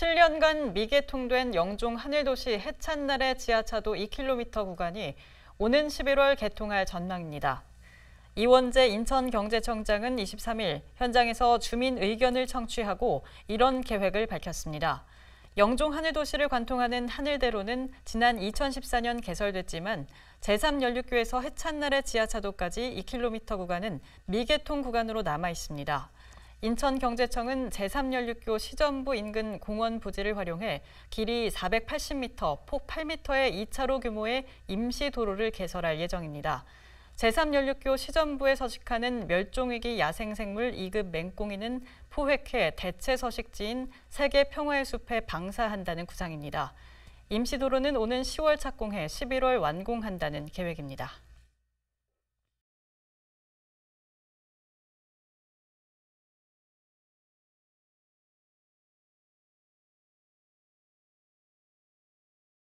7년간 미개통된 영종 하늘도시 해찬날의 지하차도 2km 구간이 오는 11월 개통할 전망입니다. 이원재 인천경제청장은 23일 현장에서 주민 의견을 청취하고 이런 계획을 밝혔습니다. 영종 하늘도시를 관통하는 하늘대로는 지난 2014년 개설됐지만 제3연륙교에서 해찬날의 지하차도까지 2km 구간은 미개통 구간으로 남아 있습니다. 인천경제청은 제3연륙교 시전부 인근 공원 부지를 활용해 길이 480m, 폭 8m의 2차로 규모의 임시 도로를 개설할 예정입니다. 제3연륙교 시전부에 서식하는 멸종위기 야생생물 2급 맹꽁이는 포획해 대체 서식지인 세계 평화의 숲에 방사한다는 구상입니다. 임시도로는 오는 10월 착공해 11월 완공한다는 계획입니다.